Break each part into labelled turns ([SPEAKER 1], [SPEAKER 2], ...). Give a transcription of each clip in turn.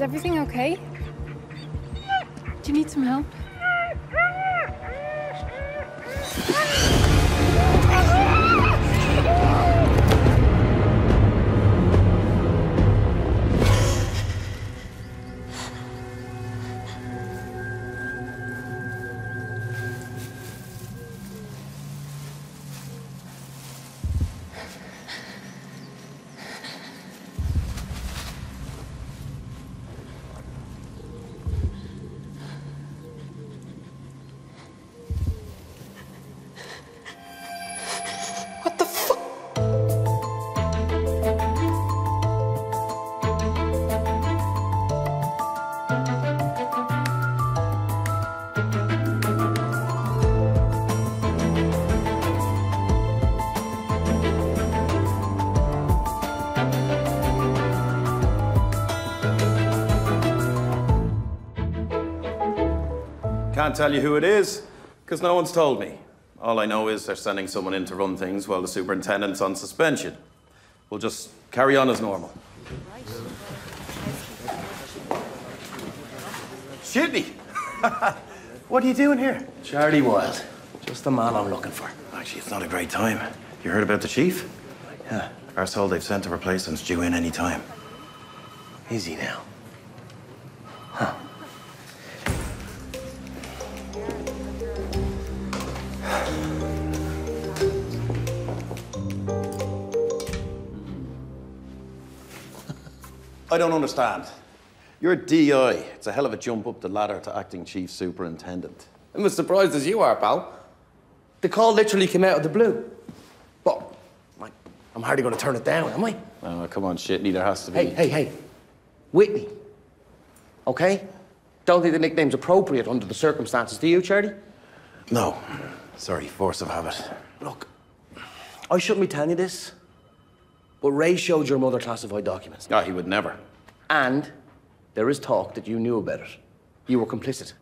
[SPEAKER 1] Is everything okay? Do you need some help?
[SPEAKER 2] I
[SPEAKER 3] can't tell you who it is, because no one's told me. All I know is they're sending someone in to run things while the superintendent's on suspension. We'll just carry on as normal. Shitney! what are you doing here?
[SPEAKER 4] Charlie Wild. Just the man I'm looking for.
[SPEAKER 3] Actually, it's not a great time. You heard about the chief?
[SPEAKER 4] Yeah.
[SPEAKER 3] Our told they've sent a replacement's due in any time.
[SPEAKER 4] Is he now?
[SPEAKER 3] I don't understand. You're a DI. It's a hell of a jump up the ladder to acting chief superintendent.
[SPEAKER 4] I'm as surprised as you are, pal. The call literally came out of the blue. But like, I'm hardly going to turn it down, am I?
[SPEAKER 3] Oh, come on, shit. Neither has to be.
[SPEAKER 4] Hey, hey, hey. Whitney. Okay? Don't think the nickname's appropriate under the circumstances, do you, Charlie?
[SPEAKER 3] No. Sorry, force of habit.
[SPEAKER 4] Look, I shouldn't be telling you this, but Ray showed your mother classified documents.
[SPEAKER 3] Ah, he would never.
[SPEAKER 4] And there is talk that you knew about it. You were complicit.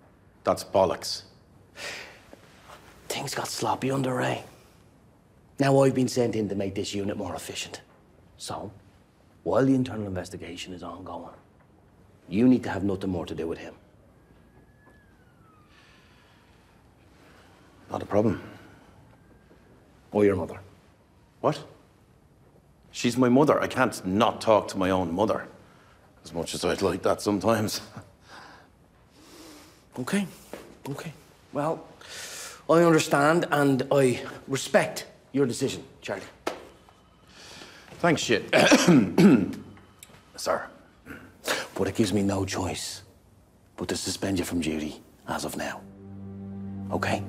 [SPEAKER 3] That's bollocks.
[SPEAKER 4] Things got sloppy under Ray. Now I've been sent in to make this unit more efficient. So, while the internal investigation is ongoing, you need to have nothing more to do with him.
[SPEAKER 3] Not a problem.
[SPEAKER 4] Or your mother.
[SPEAKER 3] What? She's my mother. I can't not talk to my own mother. As much as I'd like that sometimes.
[SPEAKER 4] Okay, okay. Well, I understand and I respect your decision, Charlie.
[SPEAKER 3] Thanks, shit. Sir.
[SPEAKER 4] But it gives me no choice but to suspend you from duty as of now. Okay?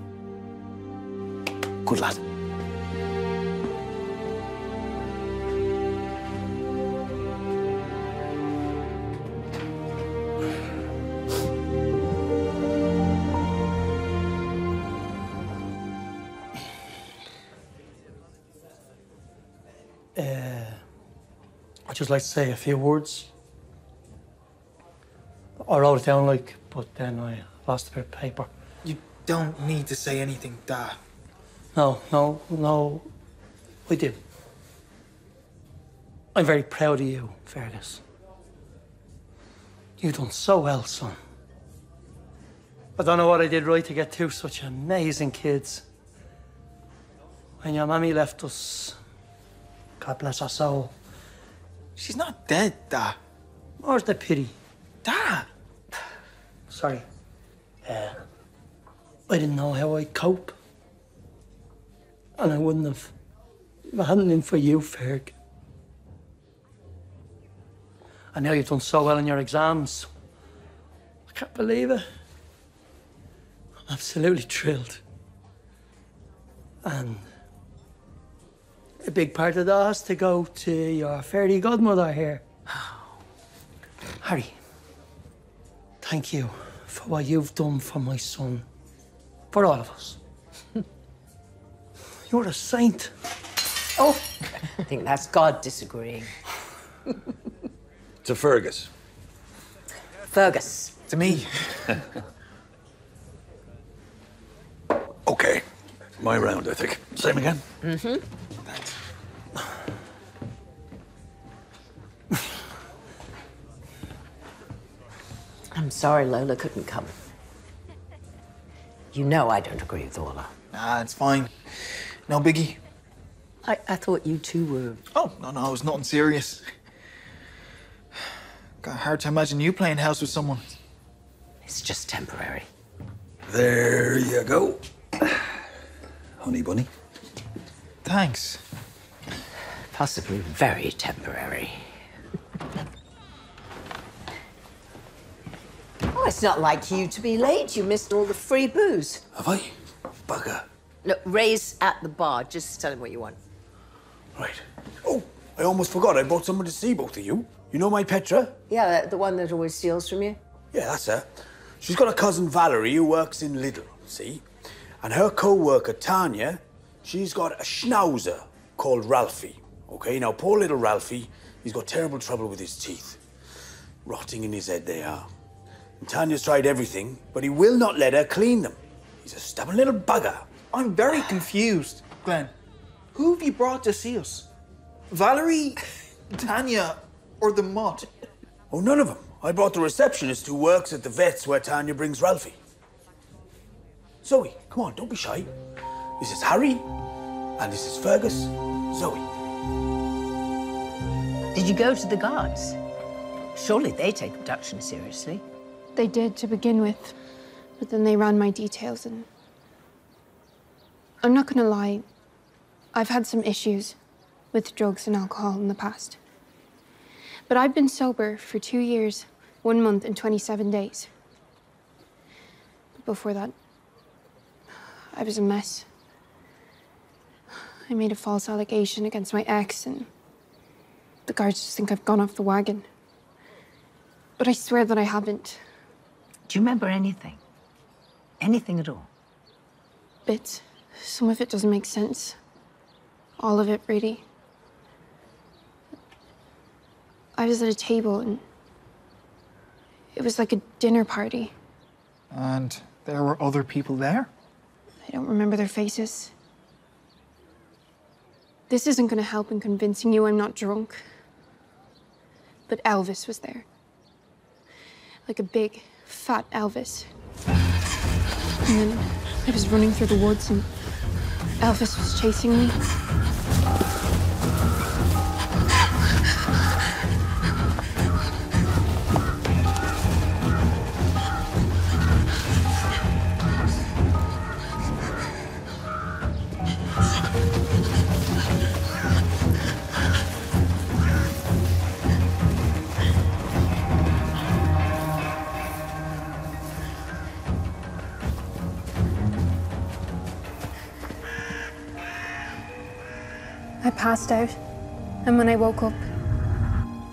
[SPEAKER 4] Good lad.
[SPEAKER 5] Just like to say a few words. I wrote it down, like, but then I lost a bit of paper.
[SPEAKER 2] You don't need to say anything, Dad.
[SPEAKER 5] No, no, no, I do. I'm very proud of you, Fergus. You've done so well, son. I don't know what I did right to get two such amazing kids. When your mammy left us, God bless her soul,
[SPEAKER 2] She's not dead, Dad.
[SPEAKER 5] Where's the pity?
[SPEAKER 2] Dad!
[SPEAKER 5] Sorry. Uh, I didn't know how I'd cope. And I wouldn't have if it hadn't been for you, Ferg. I know you've done so well in your exams. I can't believe it. I'm absolutely thrilled. And a big part of that has to go to your fairy godmother here. Harry, thank you for what you've done for my son, for all of us. You're a saint.
[SPEAKER 6] Oh, I think that's God disagreeing.
[SPEAKER 7] To Fergus.
[SPEAKER 6] Fergus.
[SPEAKER 2] To me.
[SPEAKER 7] Okay. My round, I think. Same again?
[SPEAKER 6] Mm-hmm. I'm sorry Lola couldn't come. You know I don't agree with Orla.
[SPEAKER 2] Nah, it's fine. No biggie.
[SPEAKER 6] I, I thought you two were.
[SPEAKER 2] Oh, no, no, it was nothing serious. Got hard to imagine you playing house with someone.
[SPEAKER 6] It's just temporary.
[SPEAKER 7] There you go. Honey bunny.
[SPEAKER 2] Thanks.
[SPEAKER 6] Possibly very temporary. it's not like you to be late. You missed all the free booze.
[SPEAKER 7] Have I? Bugger.
[SPEAKER 6] Look, Ray's at the bar. Just tell him what you want.
[SPEAKER 7] Right. Oh, I almost forgot. I brought someone to see both of you. You know my Petra?
[SPEAKER 6] Yeah, the, the one that always steals from you.
[SPEAKER 7] Yeah, that's her. She's got a cousin Valerie who works in Lidl, see? And her co-worker Tanya, she's got a schnauzer called Ralphie. Okay, now poor little Ralphie, he's got terrible trouble with his teeth. Rotting in his head they are. And Tanya's tried everything, but he will not let her clean them. He's a stubborn little bugger.
[SPEAKER 2] I'm very confused, Glenn. Who have you brought to see us? Valerie, Tanya, or the Mott?
[SPEAKER 7] Oh, none of them. I brought the receptionist who works at the vet's where Tanya brings Ralphie. Zoe, come on, don't be shy. This is Harry, and this is Fergus. Zoe.
[SPEAKER 6] Did you go to the guards? Surely they take abduction seriously.
[SPEAKER 1] They did to begin with, but then they ran my details and. I'm not gonna lie, I've had some issues with drugs and alcohol in the past. But I've been sober for two years, one month, and 27 days. But before that, I was a mess. I made a false allegation against my ex, and the guards just think I've gone off the wagon. But I swear that I haven't.
[SPEAKER 6] Do you remember anything? Anything at all?
[SPEAKER 1] Bits. Some of it doesn't make sense. All of it, really. I was at a table and it was like a dinner party.
[SPEAKER 2] And there were other people there?
[SPEAKER 1] I don't remember their faces. This isn't going to help in convincing you I'm not drunk. But Elvis was there. Like a big, fat Elvis. And then I was running through the woods and Elvis was chasing me. Passed out, and when I woke up,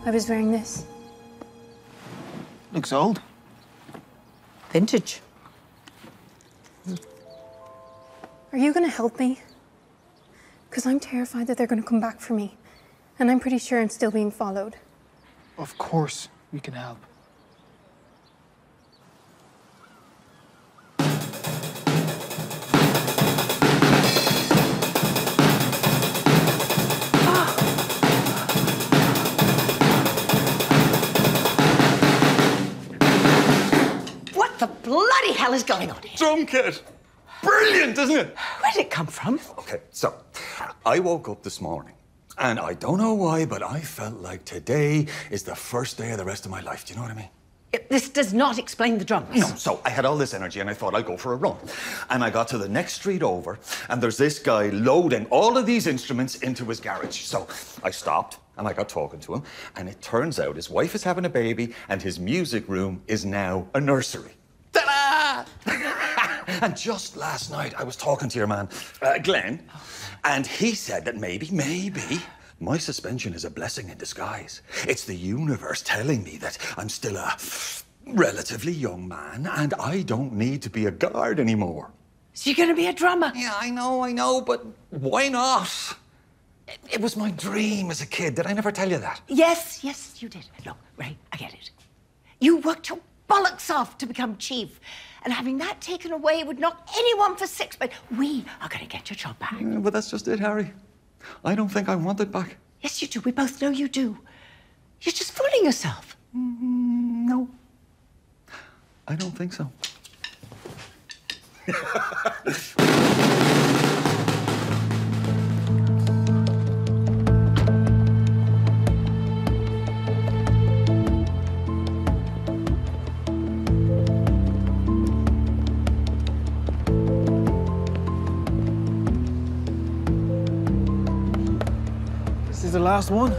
[SPEAKER 1] I was wearing this.
[SPEAKER 2] Looks old.
[SPEAKER 6] Vintage.
[SPEAKER 1] Are you gonna help me? Because I'm terrified that they're gonna come back for me. And I'm pretty sure I'm still being followed.
[SPEAKER 2] Of course we can help.
[SPEAKER 6] Hell is going on here?
[SPEAKER 8] Drum kit. Brilliant, isn't it?
[SPEAKER 6] Where did it come from?
[SPEAKER 8] Okay, so I woke up this morning and I don't know why, but I felt like today is the first day of the rest of my life. Do you know what I mean?
[SPEAKER 6] It- this does not explain the drums.
[SPEAKER 8] No, so I had all this energy and I thought I'd go for a run. And I got to the next street over and there's this guy loading all of these instruments into his garage. So I stopped and I got talking to him and it turns out his wife is having a baby and his music room is now a nursery. And just last night I was talking to your man, uh, Glenn, and he said that maybe, maybe my suspension is a blessing in disguise. It's the universe telling me that I'm still a relatively young man and I don't need to be a guard anymore.
[SPEAKER 6] So you're going to be a drummer?
[SPEAKER 8] Yeah, I know, I know, but why not? It, it was my dream as a kid. Did I never tell you that?
[SPEAKER 6] Yes, yes, you did. Look, Ray, I get it. You worked your bollocks off to become chief. And having that taken away would knock anyone for six. But we are going to get your job back.
[SPEAKER 8] Yeah, but that's just it, Harry. I don't think I want it back.
[SPEAKER 6] Yes, you do. We both know you do. You're just fooling yourself.
[SPEAKER 8] Mm, no. I don't think so.
[SPEAKER 2] the last one.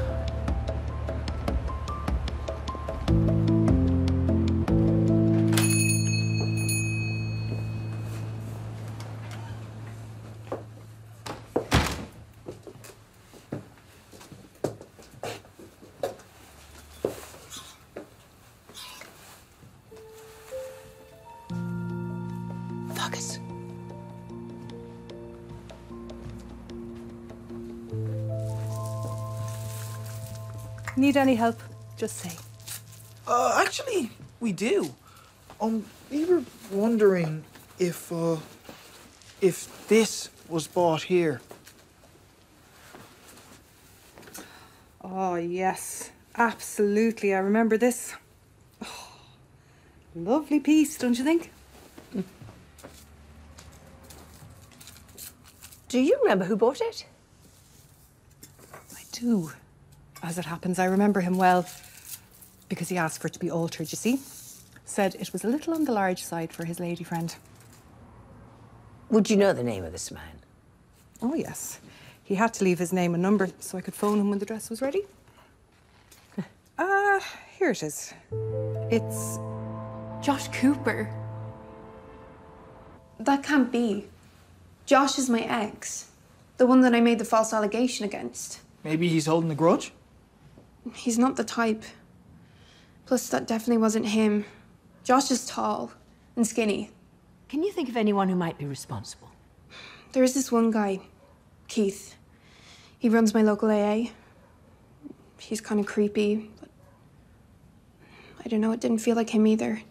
[SPEAKER 6] Fergus.
[SPEAKER 9] Need any help? Just say.
[SPEAKER 2] Uh, actually, we do. Um, we were wondering if, uh, if this was bought here.
[SPEAKER 9] Oh, yes. Absolutely. I remember this. Oh, lovely piece, don't you think?
[SPEAKER 6] Do you remember who bought it?
[SPEAKER 9] I do. As it happens, I remember him well because he asked for it to be altered, you see. Said it was a little on the large side for his lady friend.
[SPEAKER 6] Would you know the name of this man?
[SPEAKER 9] Oh, yes. He had to leave his name and number so I could phone him when the dress was ready. Ah, here it is. It's
[SPEAKER 1] Josh Cooper. That can't be. Josh is my ex. The one that I made the false allegation against.
[SPEAKER 2] Maybe he's holding a grudge?
[SPEAKER 1] He's not the type. Plus, that definitely wasn't him. Josh is tall and skinny.
[SPEAKER 6] Can you think of anyone who might be responsible?
[SPEAKER 1] There is this one guy, Keith. He runs my local AA. He's kind of creepy, but I don't know, it didn't feel like him either.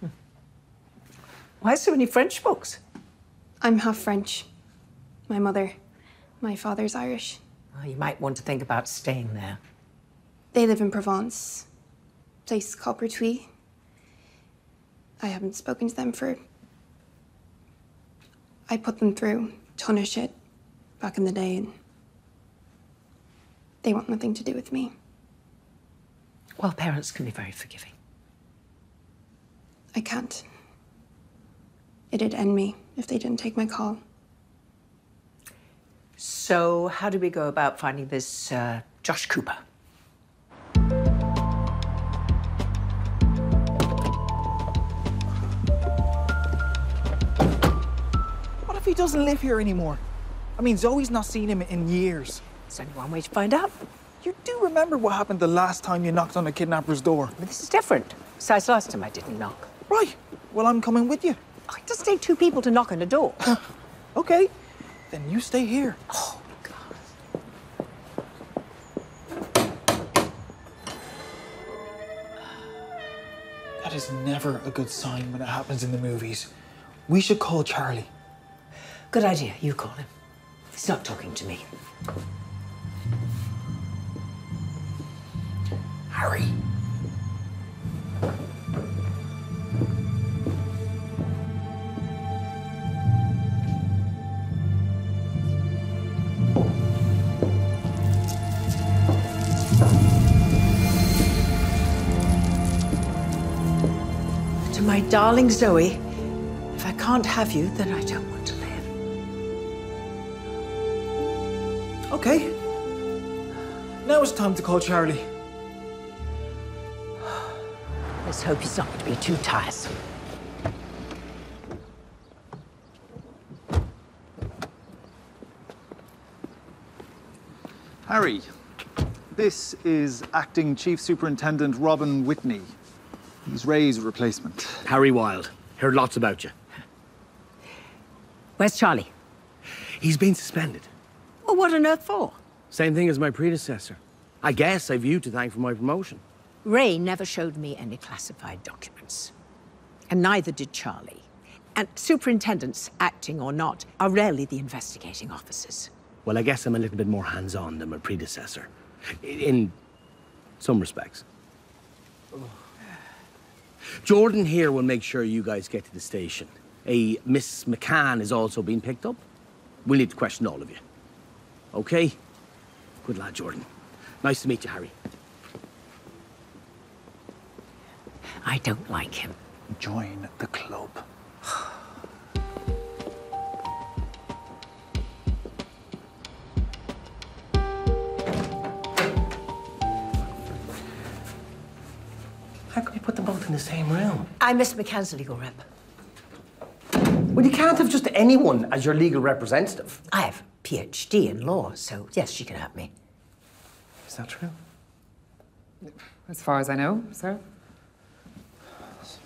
[SPEAKER 1] Hmm.
[SPEAKER 6] Why so many French books?
[SPEAKER 1] I'm half French. My mother. My father's Irish.
[SPEAKER 6] Oh, you might want to think about staying there.
[SPEAKER 1] They live in Provence. Place called Pertuis. I haven't spoken to them for. I put them through a ton of shit back in the day, and they want nothing to do with me.
[SPEAKER 6] Well, parents can be very forgiving.
[SPEAKER 1] I can't. It'd end me if they didn't take my call.
[SPEAKER 6] So, how do we go about finding this uh, Josh Cooper?
[SPEAKER 2] What if he doesn't live here anymore? I mean, Zoe's not seen him in years.
[SPEAKER 6] There's only one way to find out.
[SPEAKER 2] You do remember what happened the last time you knocked on a kidnapper's door?
[SPEAKER 6] But this is different. Besides, last time I didn't knock.
[SPEAKER 2] Right. Well, I'm coming with you.
[SPEAKER 6] Oh, it doesn't take two people to knock on a door.
[SPEAKER 2] Okay. Then you stay here.
[SPEAKER 6] oh, God.
[SPEAKER 2] That is never a good sign when it happens in the movies. We should call Charlie.
[SPEAKER 6] Good idea. You call him. He's not talking to me.
[SPEAKER 2] Harry.
[SPEAKER 6] To my darling Zoe, if I can't have you, then I don't want to live.
[SPEAKER 2] Okay. Now it's time to call Charlie.
[SPEAKER 6] Let's hope he's not going to be too tiresome.
[SPEAKER 10] Harry, this is Acting Chief Superintendent Robin Whitney. He's Ray's replacement.
[SPEAKER 4] Harry Wild. Heard lots about you.
[SPEAKER 6] Where's Charlie?
[SPEAKER 4] He's been suspended.
[SPEAKER 6] Well, what on earth for?
[SPEAKER 4] Same thing as my predecessor. I guess I've you to thank for my promotion.
[SPEAKER 6] Ray never showed me any classified documents. And neither did Charlie. And superintendents, acting or not, are rarely the investigating officers.
[SPEAKER 4] Well, I guess I'm a little bit more hands-on than my predecessor. In some respects. Oh. Jordan here will make sure you guys get to the station. A Miss McCann is also being picked up. We'll need to question all of you. Okay? Good lad, Jordan. Nice to meet you, Harry.
[SPEAKER 6] I don't like him.
[SPEAKER 10] Join the club.
[SPEAKER 4] How you put both in the same room?
[SPEAKER 6] I'm Miss McCann's legal rep.
[SPEAKER 4] Well, you can't have just anyone as your legal representative.
[SPEAKER 6] I have a PhD in law, so yes, she can have me.
[SPEAKER 4] Is that true?
[SPEAKER 9] As far as I know, sir.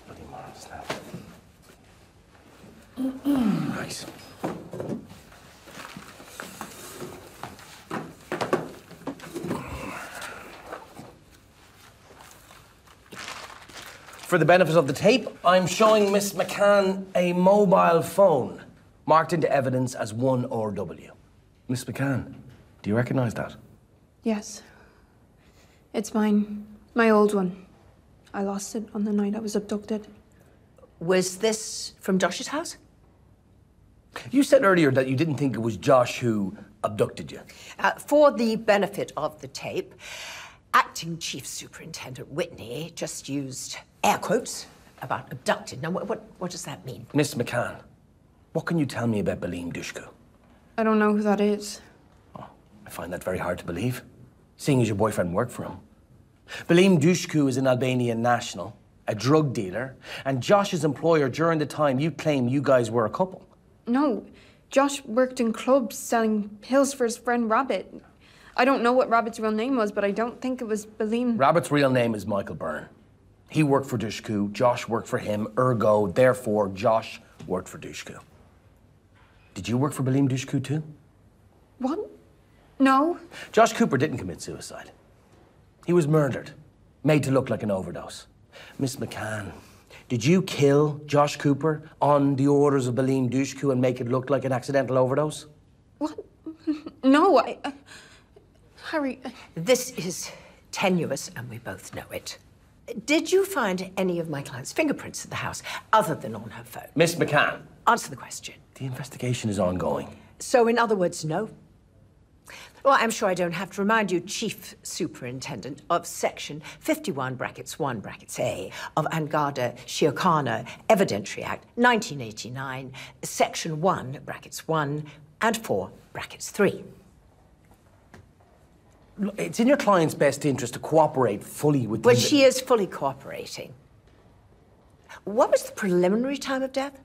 [SPEAKER 4] Bloody morons now. Right. For the benefit of the tape, I'm showing Miss McCann a mobile phone marked into evidence as 1RW. Miss McCann, do you recognize that?
[SPEAKER 1] Yes. It's mine. My old one. I lost it on the night I was abducted.
[SPEAKER 6] Was this from Josh's house?
[SPEAKER 4] You said earlier that you didn't think it was Josh who abducted you.
[SPEAKER 6] Uh, for the benefit of the tape, Acting Chief Superintendent Whitney just used air quotes about abducted. Now, what, what, what does that mean?
[SPEAKER 4] Miss McCann, what can you tell me about Balim Dushku?
[SPEAKER 1] I don't know who that is.
[SPEAKER 4] Oh, I find that very hard to believe, seeing as your boyfriend worked for him. Balim Dushku is an Albanian national, a drug dealer, and Josh's employer during the time you claim you guys were a couple.
[SPEAKER 1] No, Josh worked in clubs selling pills for his friend Rabbit. I don't know what Rabbit's real name was, but I don't think it was Balim.
[SPEAKER 4] Rabbit's real name is Michael Byrne. He worked for Dushku, Josh worked for him, ergo, therefore, Josh worked for Dushku. Did you work for Balim Dushku too?
[SPEAKER 1] What? No.
[SPEAKER 4] Josh Cooper didn't commit suicide. He was murdered, made to look like an overdose. Miss McCann, did you kill Josh Cooper on the orders of Balim Dushku and make it look like an accidental overdose?
[SPEAKER 1] What? No, I. I Harry. I-
[SPEAKER 6] This is tenuous, and we both know it. Did you find any of my client's fingerprints at the house other than on her phone?
[SPEAKER 4] Miss McCann,
[SPEAKER 6] Answer the question.
[SPEAKER 4] the investigation is ongoing.
[SPEAKER 6] So, in other words, no. Well, I'm sure I don't have to remind you, Chief Superintendent, of Section 51 brackets 1 brackets A of An Garda Síochána Evidentiary Act 1989, Section 1 brackets 1 and 4 brackets 3.
[SPEAKER 4] Look, It's in your client's best interest to cooperate fully with
[SPEAKER 6] Well,
[SPEAKER 4] the...
[SPEAKER 6] she is fully cooperating. What was the preliminary time of death?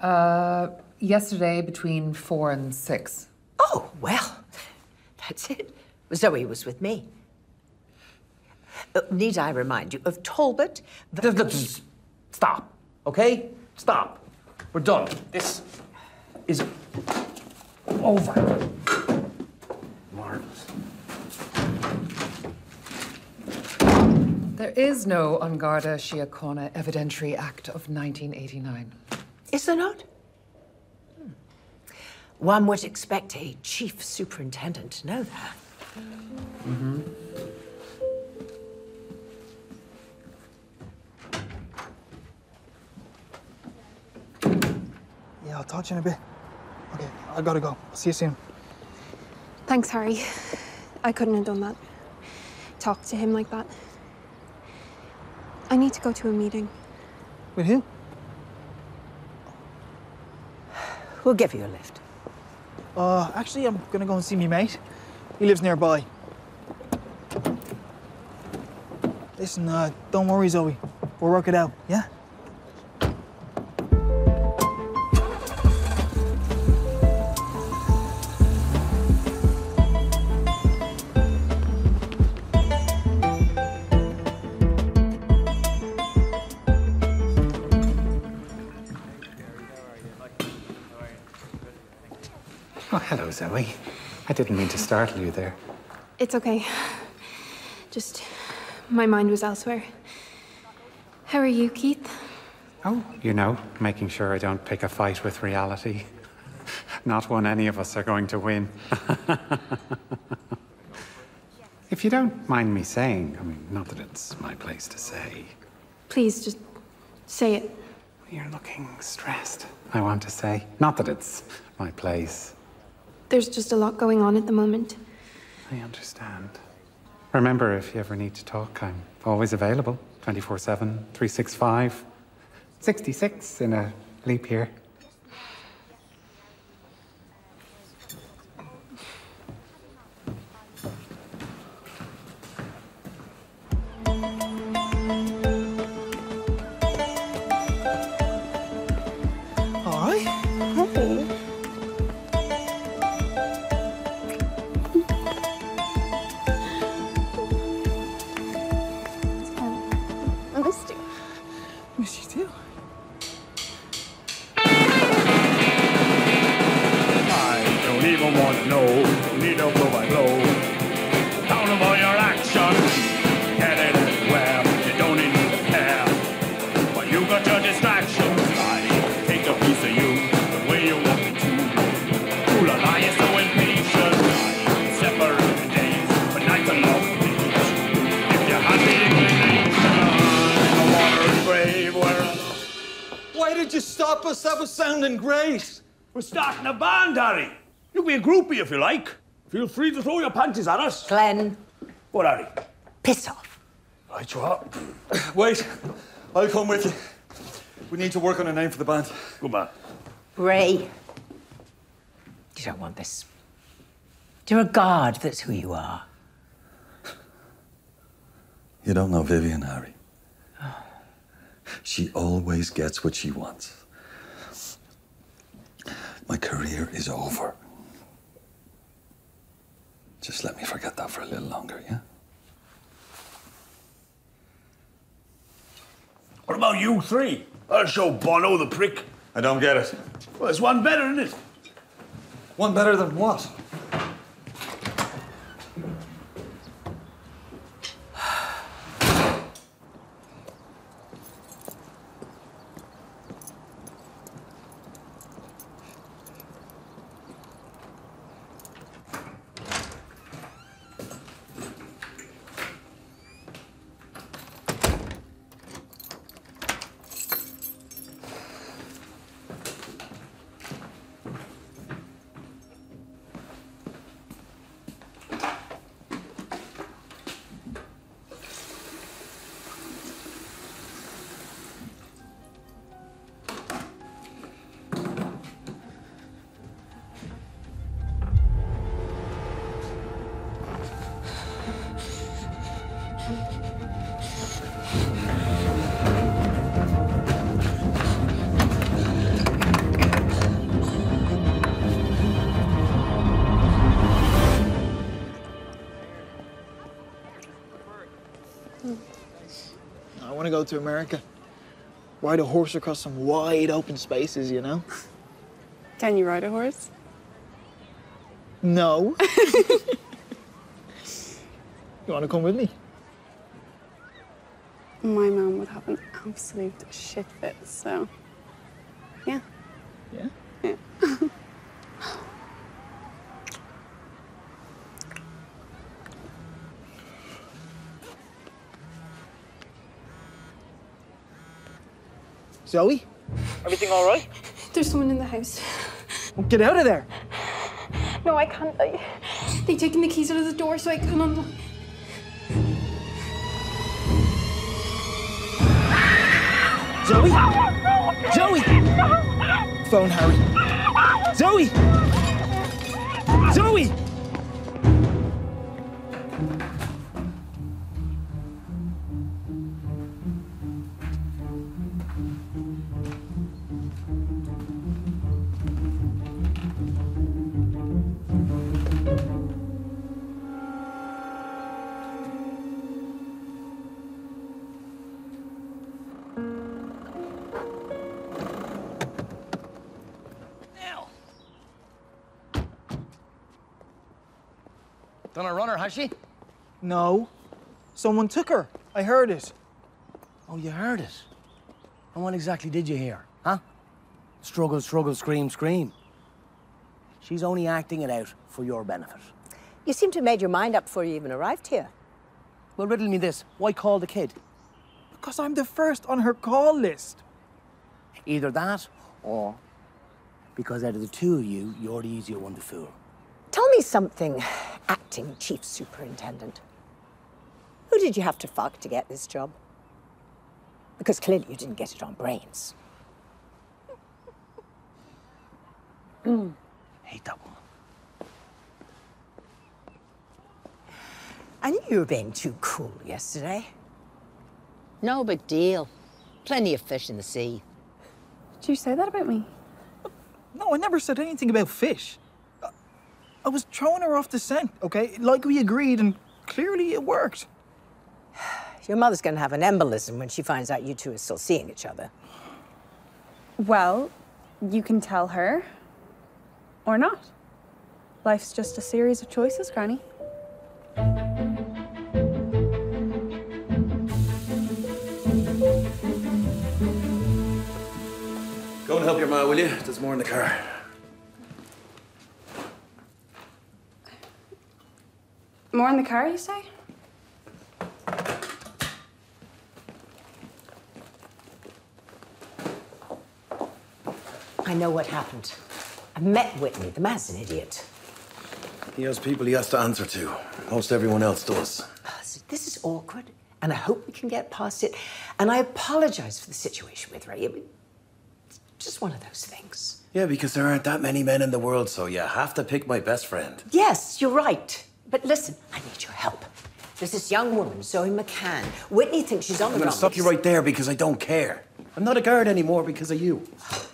[SPEAKER 9] Uh, yesterday between four and six.
[SPEAKER 6] Oh, well, that's it. Zoe was with me. Uh, need I remind you of Talbot? the-
[SPEAKER 4] Just- just- just Stop, okay? Stop. We're done. This is over.
[SPEAKER 9] There is no An Garda Síochána Evidentiary Act of 1989.
[SPEAKER 6] Is there not? Hmm. One would expect a chief superintendent to know that.
[SPEAKER 2] Yeah, I'll talk to you in a bit. Okay, I gotta go. I'll see you soon.
[SPEAKER 1] Thanks, Harry. I couldn't have done that. Talk to him like that. I need to go to a meeting.
[SPEAKER 2] With who?
[SPEAKER 6] We'll give you a lift.
[SPEAKER 2] Uh, actually, I'm gonna go and see me mate. He lives nearby. Listen, uh, don't worry, Zoe. We'll work it out, yeah?
[SPEAKER 11] Didn't mean to startle you there.
[SPEAKER 1] It's okay. Just my mind was elsewhere. How are you, Keith?
[SPEAKER 11] Oh, you know, making sure I don't pick a fight with reality. Not one any of us are going to win. if you don't mind me saying, I mean, not that it's my place to say.
[SPEAKER 1] Please just Say it.
[SPEAKER 12] You're looking stressed, I want to say. Not that it's my place.
[SPEAKER 1] There's just a lot going on at the moment.
[SPEAKER 12] I understand. Remember, if you ever need to talk, I'm always available 24 7, 365. 66 in a leap year.
[SPEAKER 8] Stop us? That was sounding great.
[SPEAKER 7] We're starting a band, Harry. You can be a groupie if you like. Feel free to throw your panties at us.
[SPEAKER 6] Glenn.
[SPEAKER 7] What, Harry?
[SPEAKER 6] Piss off.
[SPEAKER 7] Right, you are.
[SPEAKER 8] Wait, I'll come with you. We need to work on a name for the band.
[SPEAKER 7] Good man.
[SPEAKER 6] Ray. You don't want this. You're a guard, that's who you are.
[SPEAKER 8] You don't know Vivian, Harry. She always gets what she wants. My career is over. Just let me forget that for a little longer, yeah?
[SPEAKER 7] What about U3? I'll show Bono the prick.
[SPEAKER 8] I don't get it.
[SPEAKER 7] Well, it's one better, isn't it?
[SPEAKER 8] One better than what?
[SPEAKER 2] To America. Ride a horse across some wide open spaces, you know?
[SPEAKER 13] Can you ride a horse?
[SPEAKER 2] No. you want to come with me?
[SPEAKER 13] My mum would have an absolute shit fit, so.
[SPEAKER 2] Zoe? Everything all right?
[SPEAKER 1] There's someone in the house.
[SPEAKER 2] Get out of there.
[SPEAKER 1] No, I can't. I... They've taken the keys out of the door, so I can't unlock.
[SPEAKER 2] Zoe? Zoe! Phone Harry. Zoe! Zoe!
[SPEAKER 4] Has she?
[SPEAKER 2] No. Someone took her. I heard it.
[SPEAKER 4] Oh, you heard it. And what exactly did you hear, huh? Struggle, struggle, scream, scream. She's only acting it out for your benefit.
[SPEAKER 6] You seem to have made your mind up before you even arrived here.
[SPEAKER 4] Well, riddle me this. Why call the kid?
[SPEAKER 2] because I'm the first on her call list.
[SPEAKER 4] Either that, or because out of the two of you, you're the easier one to fool.
[SPEAKER 6] Tell me something, acting chief superintendent. Who did you have to fuck to get this job? Because clearly you didn't get it on brains.
[SPEAKER 4] Hate that woman.
[SPEAKER 6] I knew you were being too cool yesterday.
[SPEAKER 14] No big deal. Plenty of fish in the sea.
[SPEAKER 13] Did you say that about me?
[SPEAKER 2] No, I never said anything about fish. I- I was throwing her off the scent, okay? Like we agreed, and clearly it worked.
[SPEAKER 6] Your mother's gonna have an embolism when she finds out you two are still seeing each other.
[SPEAKER 13] Well, you can tell her. Or not. Life's just a series of choices, Granny.
[SPEAKER 3] Go and help your ma, will you? There's more in the car.
[SPEAKER 13] More in the car, you say?
[SPEAKER 6] I know what happened. I met Whitney. The man's an idiot.
[SPEAKER 3] He has people he has to answer to. Most everyone else does.
[SPEAKER 6] Oh, this is awkward, and I hope we can get past it. And I apologize for the situation with Ray. It- It's just one of those things.
[SPEAKER 3] Yeah, because there aren't that many men in the world, so you have to pick my best friend.
[SPEAKER 6] Yes, you're right. But listen, I need your help. There's this young woman, Zoe McCann. Whitney thinks she's on
[SPEAKER 3] I'm
[SPEAKER 6] the
[SPEAKER 3] gonna
[SPEAKER 6] run.
[SPEAKER 3] stop you right there because I don't care. I'm not a guard anymore because of you.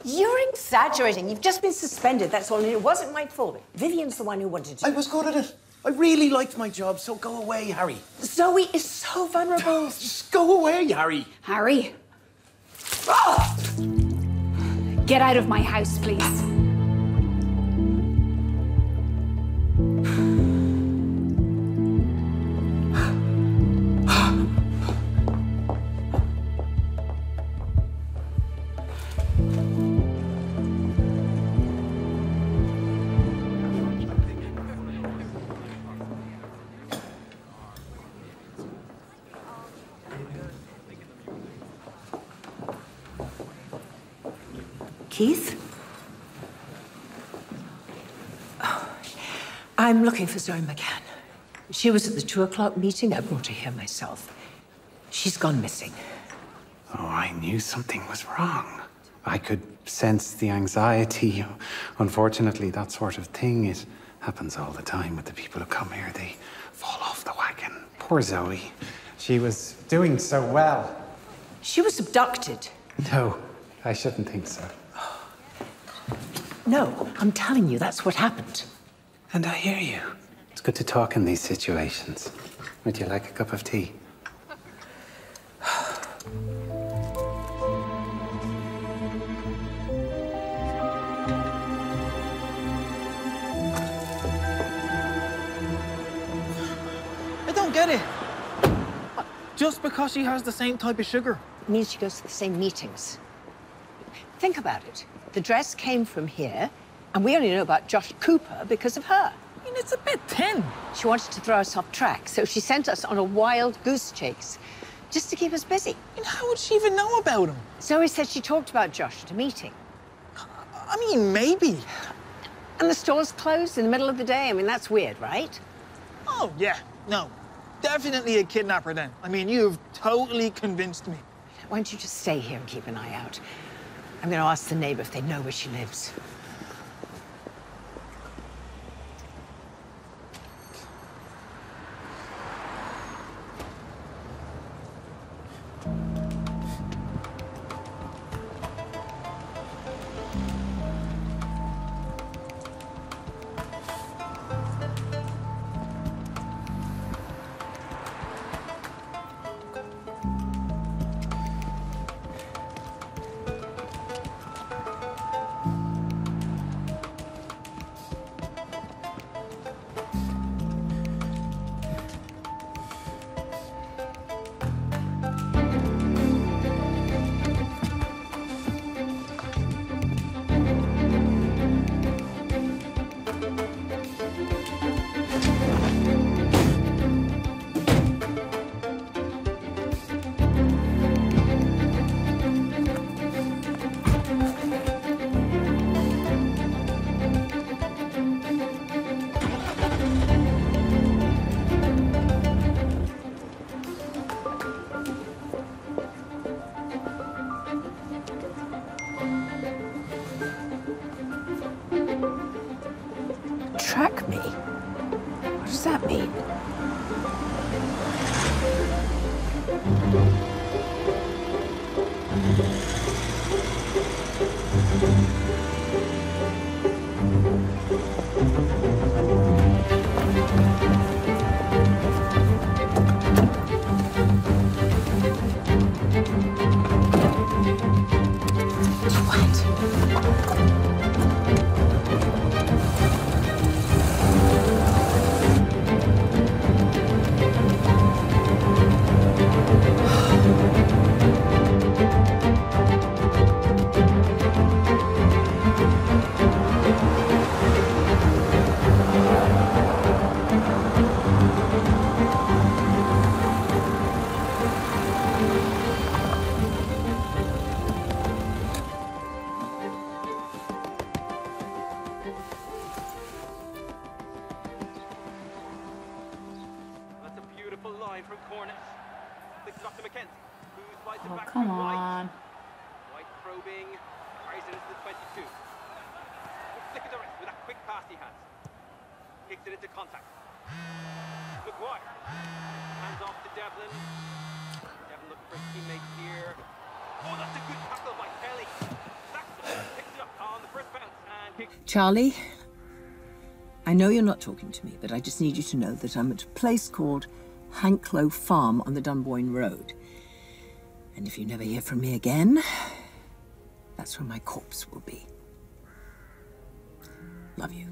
[SPEAKER 6] You're exaggerating. You've just been suspended. That's all. And it wasn't my fault. Vivian's the one who wanted to.
[SPEAKER 3] I was good at it. I really liked my job, so go away, Harry.
[SPEAKER 6] Zoe is so vulnerable.
[SPEAKER 3] Just go away, Harry.
[SPEAKER 15] Harry. Ah! Get out of my house, please.
[SPEAKER 6] Oh, I'm looking for Zoe McCann. She was at the two o'clock meeting. I brought her here myself. She's gone missing.
[SPEAKER 11] Oh, I knew something was wrong. I could sense the anxiety. Unfortunately, that sort of thing, it happens all the time with the people who come here. They fall off the wagon. Poor Zoe. She was doing so well.
[SPEAKER 6] She was abducted.
[SPEAKER 11] No, I shouldn't think so.
[SPEAKER 6] No, I'm telling you, that's what happened.
[SPEAKER 11] And I hear you. It's good to talk in these situations. Would you like a cup of tea?
[SPEAKER 2] I don't get it. Just because she has the same type of sugar.
[SPEAKER 6] It means she goes to the same meetings. Think about it. The dress came from here, and we only know about Josh Cooper because of her.
[SPEAKER 2] I mean, it's a bit thin.
[SPEAKER 6] She wanted to throw us off track, so she sent us on a wild goose chase just to keep us busy.
[SPEAKER 2] And how would she even know about him?
[SPEAKER 6] Zoe said she talked about Josh at a meeting.
[SPEAKER 2] I mean, maybe.
[SPEAKER 6] And the store's closed in the middle of the day. I mean, that's weird, right?
[SPEAKER 2] Oh, yeah. No. Definitely a kidnapper then. I mean, you've totally convinced me.
[SPEAKER 6] Why don't you just stay here and keep an eye out? I'm going to ask the neighbor if they know where she lives.
[SPEAKER 16] McGuire. Hands off to Devlin. Devlin looking for teammate here. Oh, that's a good tackle by Kelly.
[SPEAKER 6] Charlie, I know you're not talking to me, but I just need you to know that I'm at a place called Hanklow Farm on the Dunboyne Road. And if you never hear from me again, that's where my corpse will be. Love you.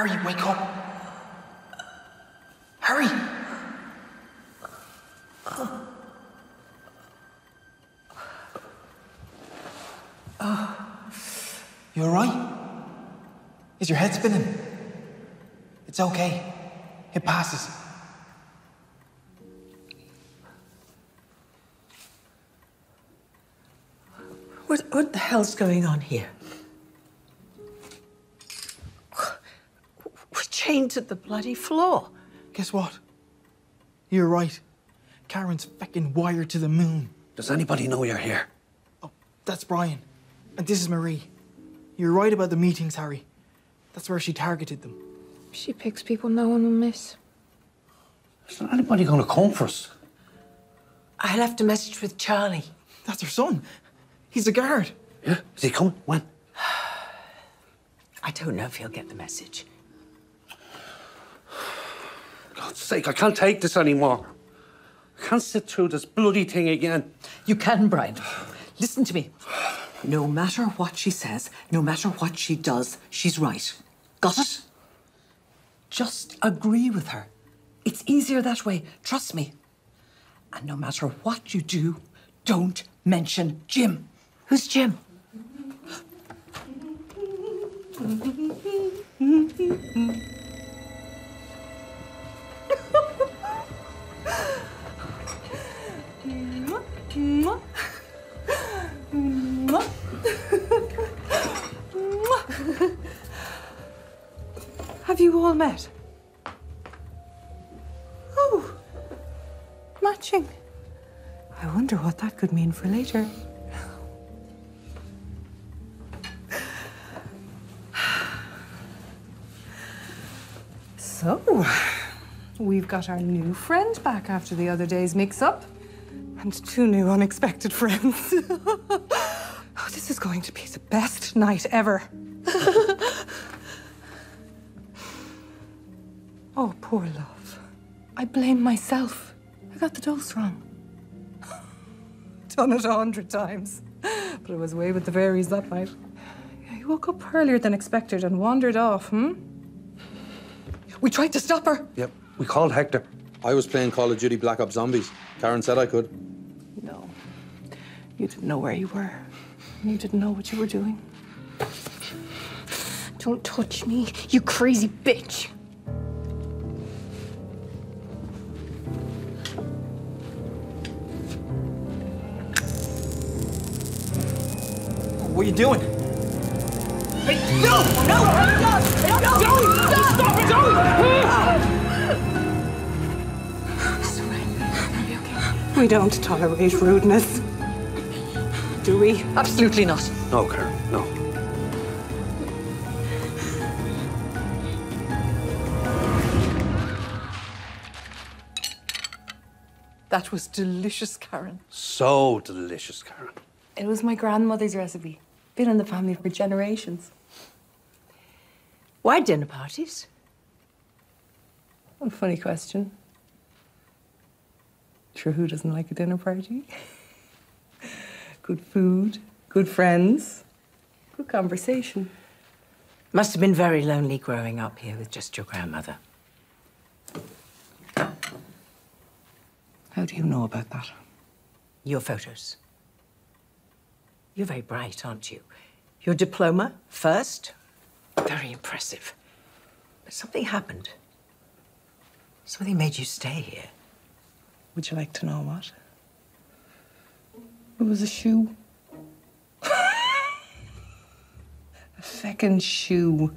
[SPEAKER 2] Harry, wake up. Harry. Uh, you alright? Is your head spinning? It's okay. It passes.
[SPEAKER 6] What, what the hell's going on here? Chained to the bloody floor.
[SPEAKER 2] Guess what? You're right. Karen's feckin' wired to the moon.
[SPEAKER 17] Does anybody know you're here?
[SPEAKER 2] Oh, that's Brian. And this is Marie. You're right about the meetings, Harry. That's where she targeted them.
[SPEAKER 1] She picks people no one will miss.
[SPEAKER 17] Is not anybody going to come for us?
[SPEAKER 6] I left a message with Charlie.
[SPEAKER 2] That's her son. He's a guard.
[SPEAKER 17] Yeah? Is he coming? When?
[SPEAKER 6] I don't know if he'll get the message.
[SPEAKER 17] God's sake, I can't take this anymore. I can't sit through this bloody thing again.
[SPEAKER 6] You can, Brian. Listen to me. No matter what she says, no matter what she does, she's right. Got it? Just agree with her. It's easier that way, trust me. And no matter what you do, don't mention Jim. Who's Jim?
[SPEAKER 9] Have you all met? Oh, matching. I wonder what that could mean for later. We've got our new friend back after the other day's mix up. And two new unexpected friends. oh, this is going to be the best night ever. oh, poor love. I blame myself. I got the dose wrong. Done it a hundred times. But I was away with the fairies that night. You woke up earlier than expected and wandered off, hmm? We tried to stop her.
[SPEAKER 17] Yep, we called Hector.
[SPEAKER 18] I was playing Call of Duty Black Ops Zombies. Karen said I could.
[SPEAKER 9] No. You didn't know where you were. You didn't know what you were doing.
[SPEAKER 1] Don't touch me, you crazy bitch.
[SPEAKER 2] What are you doing?
[SPEAKER 19] Hey, no! No! No! No! Don't! Stop it! Don't!
[SPEAKER 9] We don't tolerate rudeness. Do we?
[SPEAKER 6] Absolutely not.
[SPEAKER 17] No, Karen, no.
[SPEAKER 9] That was delicious, Karen.
[SPEAKER 17] So delicious, Karen.
[SPEAKER 9] It was my grandmother's recipe. Been in the family for generations.
[SPEAKER 6] Why dinner parties?
[SPEAKER 9] A funny question. Sure, who doesn't like a dinner party? good food, good friends, good conversation.
[SPEAKER 6] Must have been very lonely growing up here with just your grandmother.
[SPEAKER 9] How do you know about that?
[SPEAKER 6] Your photos. You're very bright, aren't you? Your diploma, first, very impressive. But something happened. Something made you stay here.
[SPEAKER 9] Would you like to know what? It was a shoe. a feckin' shoe.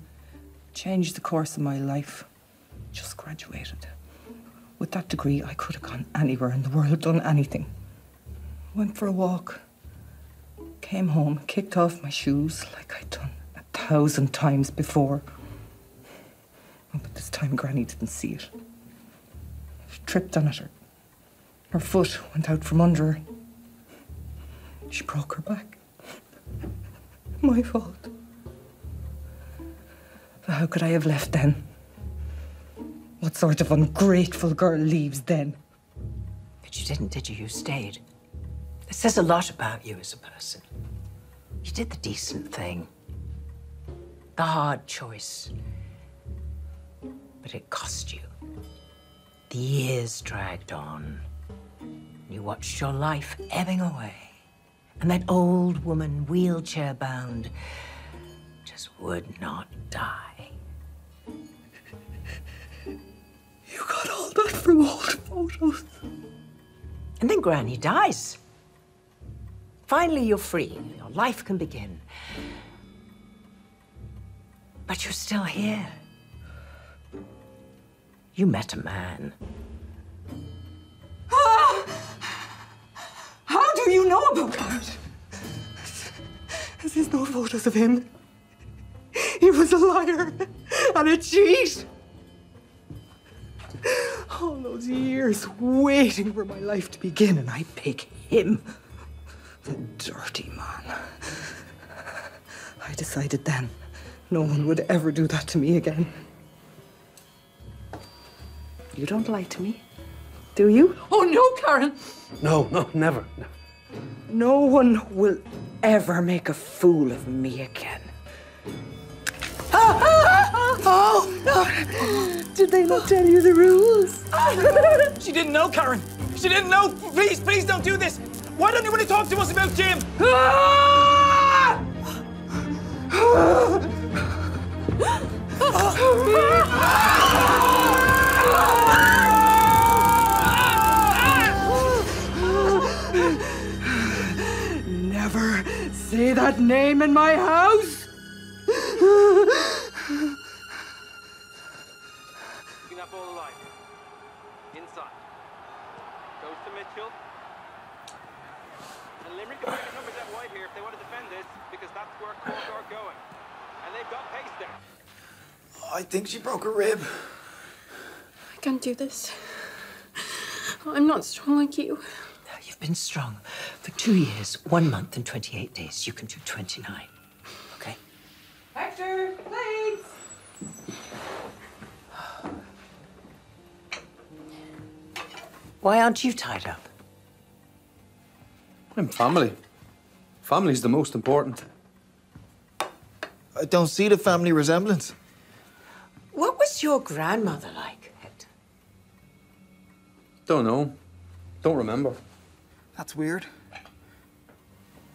[SPEAKER 9] Changed the course of my life. Just graduated. With that degree, I could have gone anywhere in the world, done anything. Went for a walk. Came home, kicked off my shoes like I'd done a thousand times before. But this time Granny didn't see it. Tripped on it. Her, her foot went out from under her. She broke her back. My fault. But how could I have left then? What sort of ungrateful girl leaves then?
[SPEAKER 6] But you didn't, did you? You stayed. It says a lot about you as a person. You did the decent thing, the hard choice. But it cost you. The years dragged on. You watched your life ebbing away. And that old woman, wheelchair bound, just would not die.
[SPEAKER 9] You got all that from old photos.
[SPEAKER 6] And then Granny dies. Finally, you're free. Your life can begin. But you're still here. You met a man.
[SPEAKER 9] Ah! How do you know about that? There's no photos of him. He was a liar and a cheat. All those years waiting for my life to begin, and I pick him. The dirty man. I decided then no one would ever do that to me again. You don't lie to me, do you? Oh no, Karen!
[SPEAKER 17] No, no, never. never.
[SPEAKER 9] No one will ever make a fool of me again. Oh, no! Did they not tell you the rules?
[SPEAKER 2] She didn't know, Karen. She didn't know. Please, please don't do this. Why don't you want to talk to us about Jim?
[SPEAKER 9] Ah! That name in my house!
[SPEAKER 16] Keeping that ball alive. Inside. Goes to Mitchell. And Limerick can bring his numbers out wide here if they want to defend this, because that's where Cork are going. And they've got pace there.
[SPEAKER 2] I think she broke her rib.
[SPEAKER 1] I can't do this. I'm not strong like you.
[SPEAKER 6] You've been strong for two years, one month, and 28 days. You can do 29. Okay?
[SPEAKER 9] Hector, please!
[SPEAKER 6] Why aren't you tied up?
[SPEAKER 18] I'm family. Family's the most important.
[SPEAKER 2] I don't see the family resemblance.
[SPEAKER 6] What was your grandmother like, Hector?
[SPEAKER 18] Don't know. Don't remember.
[SPEAKER 2] That's weird.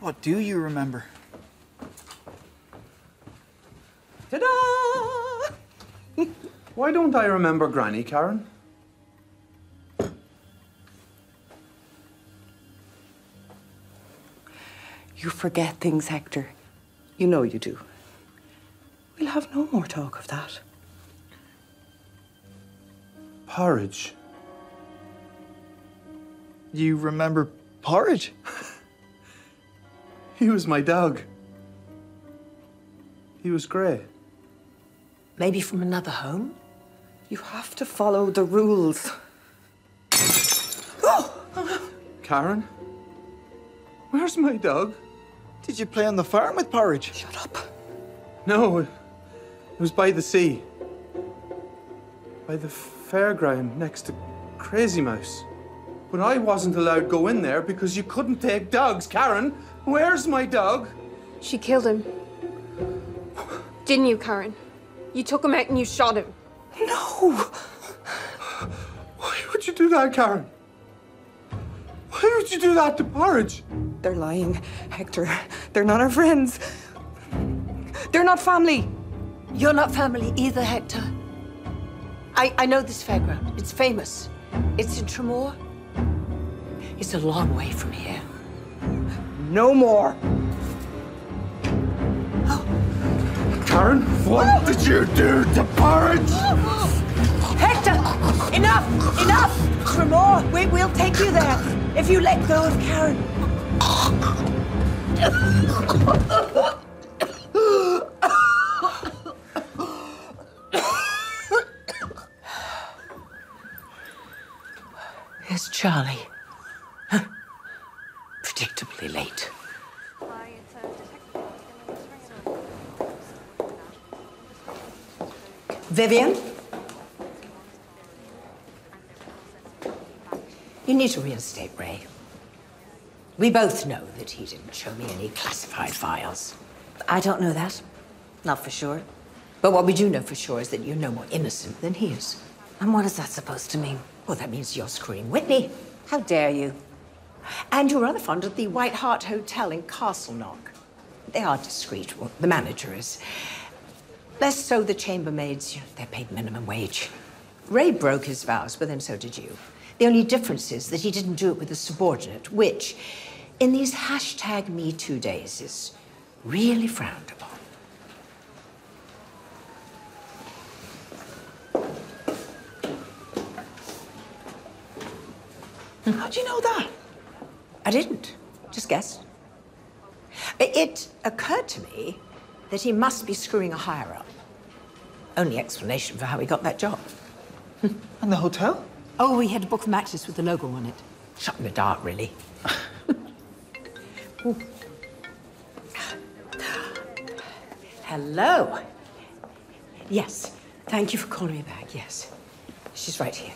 [SPEAKER 2] What do you remember?
[SPEAKER 9] Ta-da!
[SPEAKER 18] Why don't I remember Granny, Karen?
[SPEAKER 9] You forget things, Hector. You know you do. We'll have no more talk of that.
[SPEAKER 18] Porridge.
[SPEAKER 2] You remember porridge?
[SPEAKER 18] He was my dog. He was grey.
[SPEAKER 6] Maybe from another home?
[SPEAKER 9] You have to follow the rules. oh!
[SPEAKER 18] Karen? Where's my dog?
[SPEAKER 2] Did you play on the farm with porridge?
[SPEAKER 9] Shut up.
[SPEAKER 18] No, it was by the sea. By the fairground next to Crazy Mouse. But I wasn't allowed to go in there because you couldn't take dogs. Karen, where's my dog?
[SPEAKER 1] She killed him. Didn't you, Karen? You took him out and you shot him.
[SPEAKER 9] No!
[SPEAKER 18] Why would you do that, Karen? Why would you do that to Porridge?
[SPEAKER 9] They're lying, Hector. They're not our friends. They're not family.
[SPEAKER 6] You're not family either, Hector. I, I know this fairground. It's famous. It's in Tramore. It's a long way from here.
[SPEAKER 9] No more.
[SPEAKER 18] Karen, what did you do to Porridge?
[SPEAKER 6] Hector! Enough! Enough! Tramore, we, we'll take you there if you let go of Karen. Here's Charlie. Huh. Predictably late. Vivian? You need to reinstate Ray. We both know that he didn't show me any classified files.
[SPEAKER 20] I don't know that. Not for sure.
[SPEAKER 6] But what we do know for sure is that you're no more innocent than he is.
[SPEAKER 20] And what is that supposed to mean?
[SPEAKER 6] Well, that means you're screwing Whitney.
[SPEAKER 20] How dare you?
[SPEAKER 6] And you're rather fond of the White Hart Hotel in Castleknock. They are discreet, well, the manager is. Less so the chambermaids, they're paid minimum wage. Ray broke his vows, but then so did you. The only difference is that he didn't do it with a subordinate, which, in these hashtag Me Too days, is really frowned upon. How do you know that? I didn't. Just guessed. It- occurred to me that he must be screwing a higher up. Only explanation for how he got that job.
[SPEAKER 2] And the hotel?
[SPEAKER 6] Oh, we had to book the matches with the logo on it. Shot in the dark, really. Hello. Yes, thank you for calling me back. Yes, she's right here.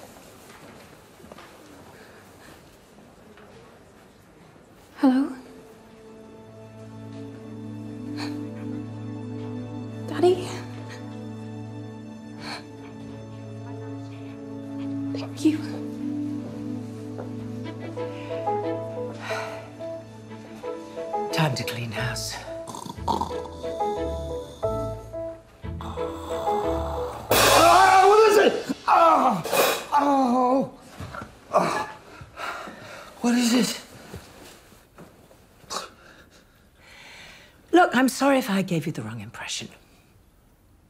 [SPEAKER 1] Hello? Daddy? Thank you.
[SPEAKER 6] Time to clean house. Look, I'm sorry if I gave you the wrong impression.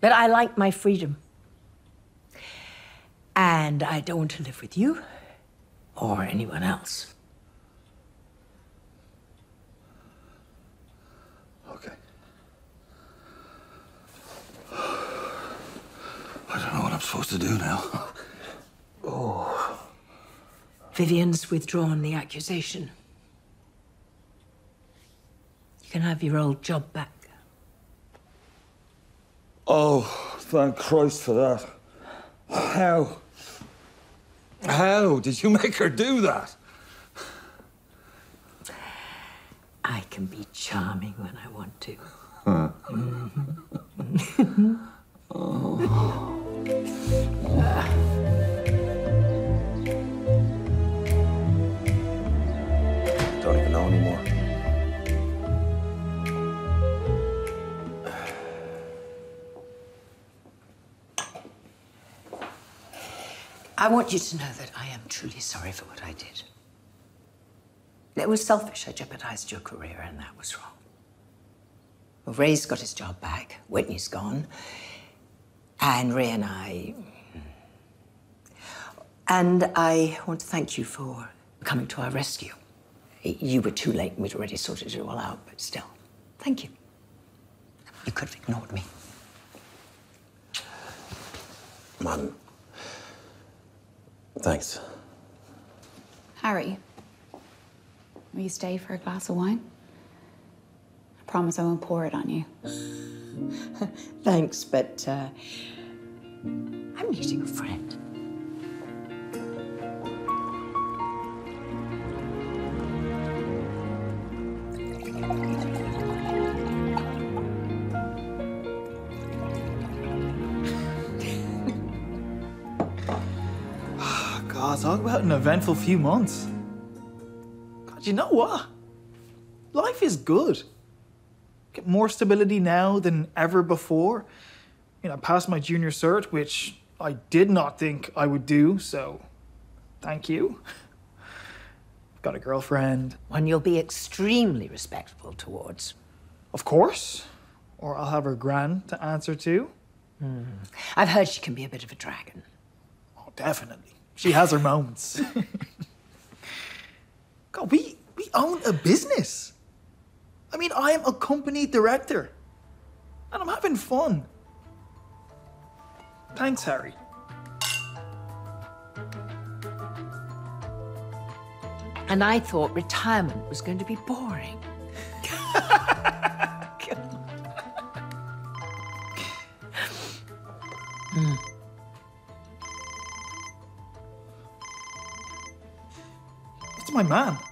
[SPEAKER 6] But I like my freedom. And I don't want to live with you or anyone else.
[SPEAKER 8] Okay. I don't know what I'm supposed to do now.
[SPEAKER 6] Oh. Vivian's withdrawn the accusation. You can have your old job back.
[SPEAKER 8] Oh, thank Christ for that. How? How did you make her do that?
[SPEAKER 6] I can be charming when I want to.
[SPEAKER 8] Huh.
[SPEAKER 3] Don't oh.
[SPEAKER 6] I want you to know that I am truly sorry for what I did. It was selfish. I jeopardized your career, and that was wrong. Well, Ray's got his job back. Whitney's gone. And Ray and I. Hmm. And I want to thank you for coming to our rescue. You were too late, and we'd already sorted it all out, but still, thank you. You could have ignored me.
[SPEAKER 3] Mum. Thanks.
[SPEAKER 15] Harry, will you stay for a glass of wine? I promise I won't pour it on you.
[SPEAKER 6] Thanks, but uh, I'm meeting a friend.
[SPEAKER 2] An eventful few months. God, you know what? Life is good. Get more stability now than ever before. You know, I passed my junior cert, which I did not think I would do, so thank you. Got a girlfriend.
[SPEAKER 6] One you'll be extremely respectful towards.
[SPEAKER 2] Of course. Or I'll have her gran to answer to. Hmm.
[SPEAKER 6] I've heard she can be a bit of a dragon.
[SPEAKER 2] Oh, definitely. She has her moments. God, we, we own a business. I mean, I am a company director. And I'm having fun. Thanks, Harry.
[SPEAKER 6] And I thought retirement was going to be boring.
[SPEAKER 2] my man.